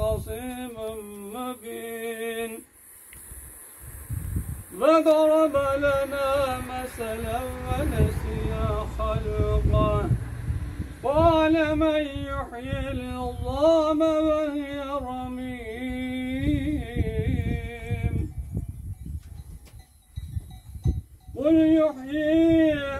خصيم مبين. وضرب لنا مثلا ونسي خلقه. قال من يحيي العظام وهي رميم. قل يحييها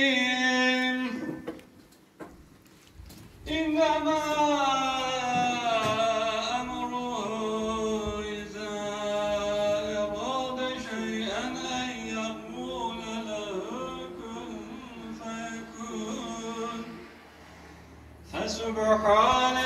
العليم إنما إذا أراد شيئا أن يقول له كن فيكون فسبحان